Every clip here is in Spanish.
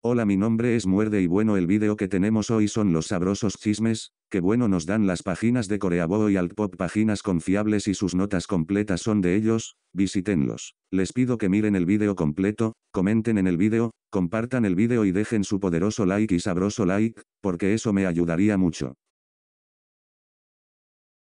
Hola mi nombre es Muerde y bueno el vídeo que tenemos hoy son los sabrosos chismes, que bueno nos dan las páginas de Coreabo y Altpop páginas confiables y sus notas completas son de ellos, visítenlos. Les pido que miren el vídeo completo, comenten en el vídeo, compartan el vídeo y dejen su poderoso like y sabroso like, porque eso me ayudaría mucho.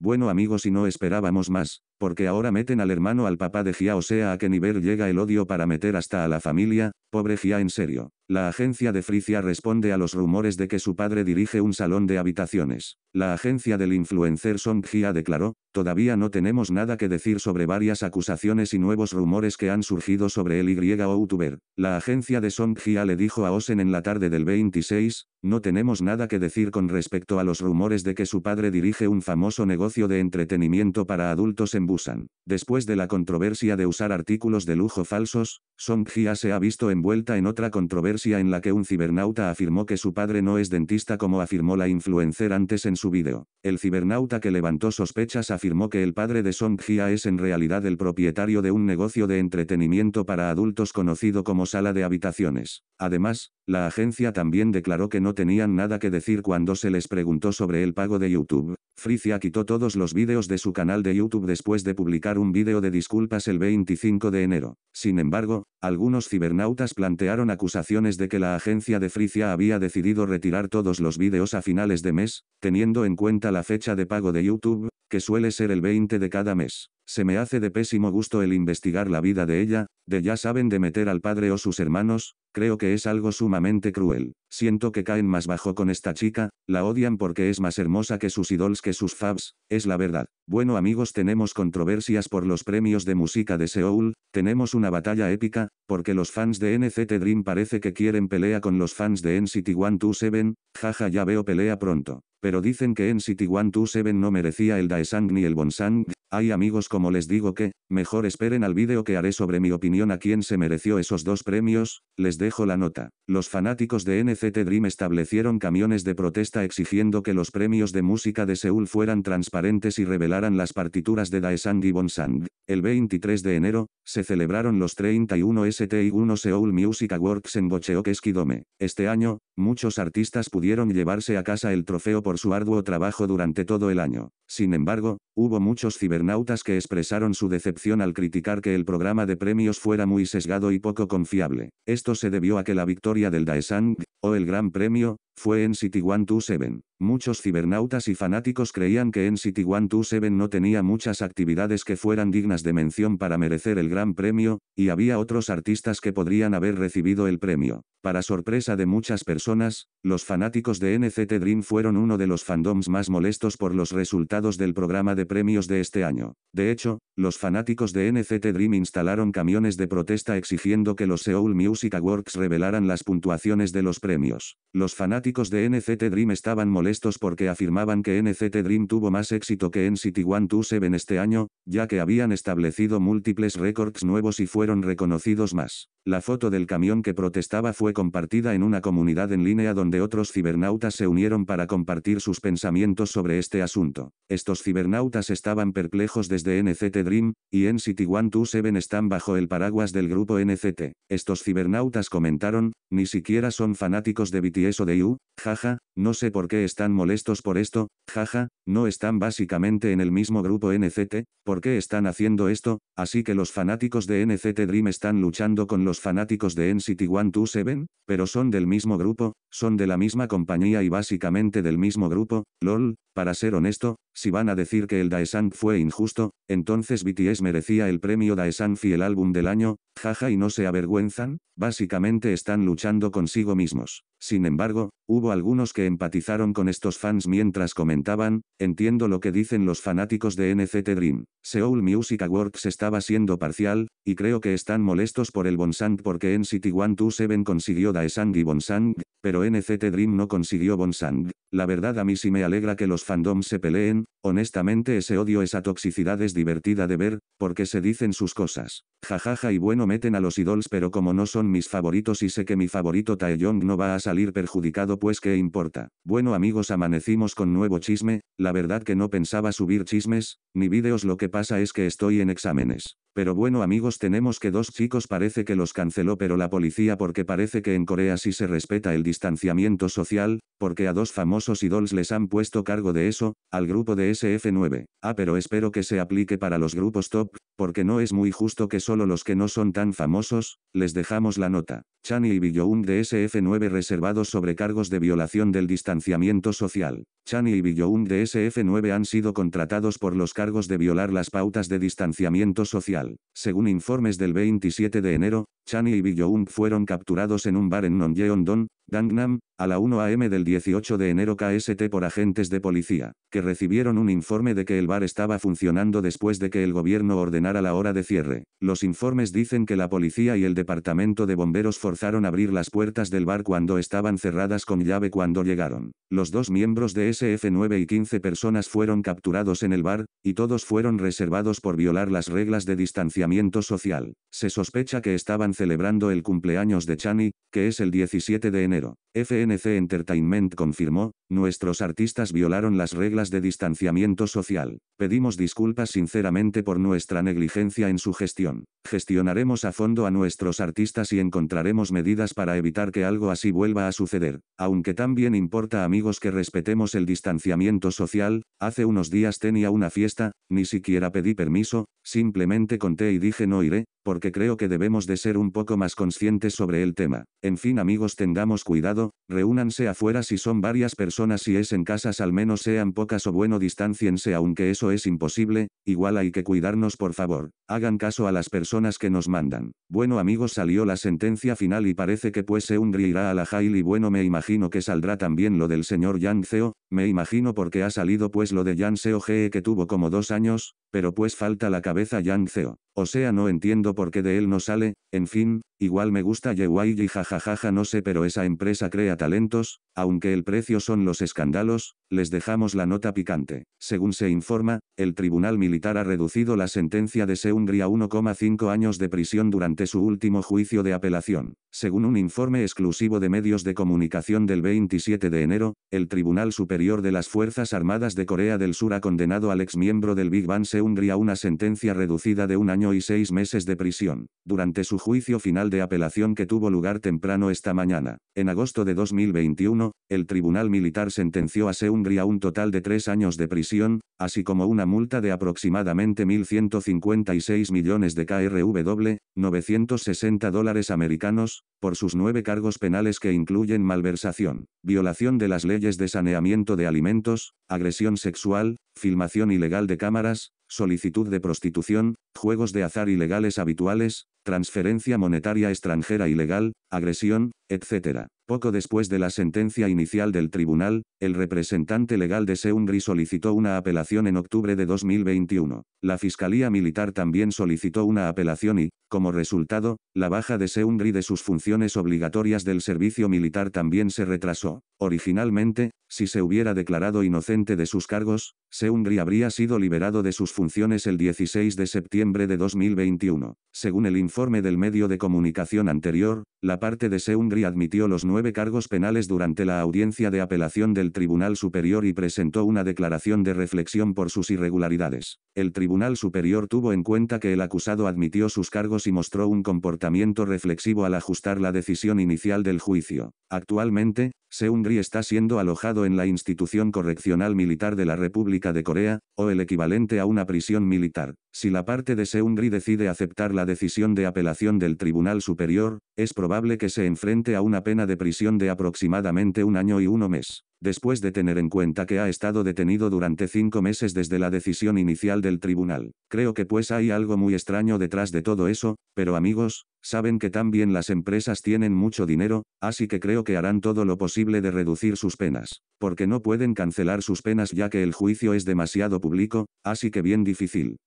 Bueno amigos y no esperábamos más, porque ahora meten al hermano al papá de Gia o sea a qué nivel llega el odio para meter hasta a la familia, pobre Gia en serio. La agencia de Fricia responde a los rumores de que su padre dirige un salón de habitaciones. La agencia del influencer Song Hya declaró, todavía no tenemos nada que decir sobre varias acusaciones y nuevos rumores que han surgido sobre el youtuber. La agencia de Song Hya le dijo a Osen en la tarde del 26, no tenemos nada que decir con respecto a los rumores de que su padre dirige un famoso negocio de entretenimiento para adultos en Busan. Después de la controversia de usar artículos de lujo falsos, Song Hya se ha visto envuelta en otra controversia en la que un cibernauta afirmó que su padre no es dentista como afirmó la influencer antes en su vídeo. El cibernauta que levantó sospechas afirmó que el padre de Song Hya es en realidad el propietario de un negocio de entretenimiento para adultos conocido como sala de habitaciones. Además, la agencia también declaró que no tenían nada que decir cuando se les preguntó sobre el pago de YouTube. Fricia quitó todos los vídeos de su canal de YouTube después de publicar un vídeo de disculpas el 25 de enero. Sin embargo, algunos cibernautas plantearon acusaciones de que la agencia de Fricia había decidido retirar todos los vídeos a finales de mes, teniendo en cuenta la fecha de pago de YouTube, que suele ser el 20 de cada mes. Se me hace de pésimo gusto el investigar la vida de ella, de ya saben de meter al padre o sus hermanos, creo que es algo sumamente cruel. Siento que caen más bajo con esta chica, la odian porque es más hermosa que sus idols que sus fabs, es la verdad. Bueno amigos tenemos controversias por los premios de música de Seoul, tenemos una batalla épica, porque los fans de NCT Dream parece que quieren pelea con los fans de NCT 127, jaja ya veo pelea pronto. Pero dicen que NCT 127 no merecía el Daesang ni el Bonsang, hay amigos como les digo que, mejor esperen al vídeo que haré sobre mi opinión a quién se mereció esos dos premios, les dejo la nota. Los fanáticos de NCT Dream establecieron camiones de protesta exigiendo que los premios de música de Seúl fueran transparentes y revelaran las partituras de Daesang y Bonsang. El 23 de enero, se celebraron los 31 STI1 Seoul Music Awards en Bocheok-Eskidome. Este año, muchos artistas pudieron llevarse a casa el trofeo por su arduo trabajo durante todo el año. Sin embargo, hubo muchos cibernautas que expresaron su decepción al criticar que el programa de premios fuera muy sesgado y poco confiable. Esto se debió a que la victoria del Daesang, o el Gran Premio, fue en City 127. Muchos cibernautas y fanáticos creían que en City 127 no tenía muchas actividades que fueran dignas de mención para merecer el Gran Premio, y había otros artistas que podrían haber recibido el premio. Para sorpresa de muchas personas, los fanáticos de NCT Dream fueron uno de los fandoms más molestos por los resultados del programa de premios de este año. De hecho, los fanáticos de NCT Dream instalaron camiones de protesta exigiendo que los Seoul Music Awards revelaran las puntuaciones de los premios. Los fanáticos de NCT Dream estaban molestos porque afirmaban que NCT Dream tuvo más éxito que NCT 127 este año, ya que habían establecido múltiples récords nuevos y fueron reconocidos más. La foto del camión que protestaba fue compartida en una comunidad en línea donde otros cibernautas se unieron para compartir sus pensamientos sobre este asunto. Estos cibernautas estaban perplejos desde NCT Dream, y NCT 127 están bajo el paraguas del grupo NCT. Estos cibernautas comentaron, ni siquiera son fanáticos de BTS o de IU, jaja, no sé por qué están molestos por esto, jaja, no están básicamente en el mismo grupo NCT, ¿por qué están haciendo esto? Así que los fanáticos de NCT Dream están luchando con los fanáticos de NCT 127, pero son del mismo grupo, son de la misma compañía y básicamente del mismo grupo, lol, para ser honesto, si van a decir que el Daesang fue injusto, entonces BTS merecía el premio Daesang y el álbum del año, jaja y no se avergüenzan, básicamente están luchando consigo mismos. Sin embargo, hubo algunos que empatizaron con estos fans mientras comentaban, entiendo lo que dicen los fanáticos de NCT Dream. Seoul Music Awards estaba siendo parcial, y creo que están molestos por el Bonsang porque NCT 127 consiguió Daesang y Bonsang, pero NCT Dream no consiguió Bonsang. La verdad a mí sí me alegra que los fandoms se peleen, honestamente ese odio esa toxicidad es divertida de ver, porque se dicen sus cosas. Jajaja y bueno meten a los idols pero como no son mis favoritos y sé que mi favorito Taeyong no va a salir perjudicado pues qué importa. Bueno amigos amanecimos con nuevo chisme, la verdad que no pensaba subir chismes, ni vídeos lo que pasa es que estoy en exámenes. Pero bueno amigos tenemos que dos chicos parece que los canceló pero la policía porque parece que en Corea sí se respeta el distanciamiento social, porque a dos famosos idols les han puesto cargo de eso, al grupo de SF9. Ah pero espero que se aplique para los grupos top, porque no es muy justo que solo los que no son tan famosos, les dejamos la nota. Chani y Billoung de SF9 reservados sobre cargos de violación del distanciamiento social. Chani y Billoung de SF9 han sido contratados por los cargos de violar las pautas de distanciamiento social. Según informes del 27 de enero, Chani y Billoung fueron capturados en un bar en Nonjeon-don, Gangnam, a la 1 am del 18 de enero KST por agentes de policía, que recibieron un informe de que el bar estaba funcionando después de que el gobierno ordenara la hora de cierre. Los informes dicen que la policía y el departamento de bomberos forzaron abrir las puertas del bar cuando estaban cerradas con llave cuando llegaron. Los dos miembros de SF9 y 15 personas fueron capturados en el bar, y todos fueron reservados por violar las reglas de distanciamiento social. Se sospecha que estaban celebrando el cumpleaños de Chani, que es el 17 de enero. FNC Entertainment confirmó, nuestros artistas violaron las reglas de distanciamiento social. Pedimos disculpas sinceramente por nuestra negligencia en su gestión. Gestionaremos a fondo a nuestros artistas y encontraremos medidas para evitar que algo así vuelva a suceder. Aunque también importa amigos que respetemos el distanciamiento social, hace unos días tenía una fiesta, ni siquiera pedí permiso, simplemente conté y dije no iré, porque creo que debemos de ser un poco más conscientes sobre el tema. En fin amigos tengamos cuidado, reúnanse afuera si son varias personas si es en casas al menos sean pocas o bueno distanciense aunque eso es imposible, igual hay que cuidarnos por favor, hagan caso a las personas que nos mandan. Bueno amigos salió la sentencia final y parece que pues Seungri irá a la jail y bueno me imagino que saldrá también lo del señor Yang Zeo, me imagino porque ha salido pues lo de Yang Seo Ge que tuvo como dos años, pero pues falta la cabeza Yang Zeo. O sea no entiendo por qué de él no sale, en fin, igual me gusta y jajajaja no sé pero esa empresa crea talentos, aunque el precio son los escándalos, les dejamos la nota picante. Según se informa, el tribunal militar ha reducido la sentencia de Seungri a 1,5 años de prisión durante su último juicio de apelación. Según un informe exclusivo de medios de comunicación del 27 de enero, el Tribunal Superior de las Fuerzas Armadas de Corea del Sur ha condenado al exmiembro del Big Bang Seungri a una sentencia reducida de un año y seis meses de prisión, durante su juicio final de apelación que tuvo lugar temprano esta mañana. En agosto de 2021, el Tribunal Militar sentenció a Seungri a un total de tres años de prisión, así como una multa de aproximadamente 1.156 millones de KRW, 960 dólares americanos, por sus nueve cargos penales que incluyen malversación, violación de las leyes de saneamiento de alimentos, agresión sexual, filmación ilegal de cámaras, solicitud de prostitución, juegos de azar ilegales habituales, transferencia monetaria extranjera ilegal, agresión, etc. Poco después de la sentencia inicial del tribunal, el representante legal de Seungri solicitó una apelación en octubre de 2021. La Fiscalía Militar también solicitó una apelación y, como resultado, la baja de Seungri de sus funciones obligatorias del servicio militar también se retrasó. Originalmente, si se hubiera declarado inocente de sus cargos, Seungri habría sido liberado de sus funciones el 16 de septiembre de 2021. Según el informe del medio de comunicación anterior, la parte de Seungri admitió los nueve cargos penales durante la audiencia de apelación del Tribunal Superior y presentó una declaración de reflexión por sus irregularidades. El Tribunal Superior tuvo en cuenta que el acusado admitió sus cargos y mostró un comportamiento reflexivo al ajustar la decisión inicial del juicio. Actualmente, Seungri está siendo alojado en la Institución Correccional Militar de la República de Corea, o el equivalente a una prisión militar. Si la parte de Seungri decide aceptar la decisión de apelación del Tribunal Superior, es probable que se enfrente a una pena de prisión de aproximadamente un año y uno mes después de tener en cuenta que ha estado detenido durante cinco meses desde la decisión inicial del tribunal. Creo que pues hay algo muy extraño detrás de todo eso, pero amigos, saben que también las empresas tienen mucho dinero, así que creo que harán todo lo posible de reducir sus penas, porque no pueden cancelar sus penas ya que el juicio es demasiado público, así que bien difícil.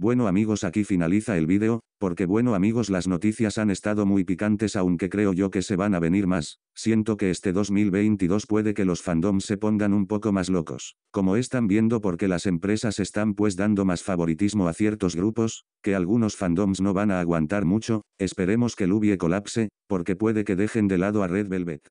Bueno amigos aquí finaliza el vídeo, porque bueno amigos las noticias han estado muy picantes aunque creo yo que se van a venir más, siento que este 2022 puede que los fandoms se pongan un poco más locos, como están viendo porque las empresas están pues dando más favoritismo a ciertos grupos, que algunos fandoms no van a aguantar mucho, esperemos que Lubie colapse, porque puede que dejen de lado a Red Velvet.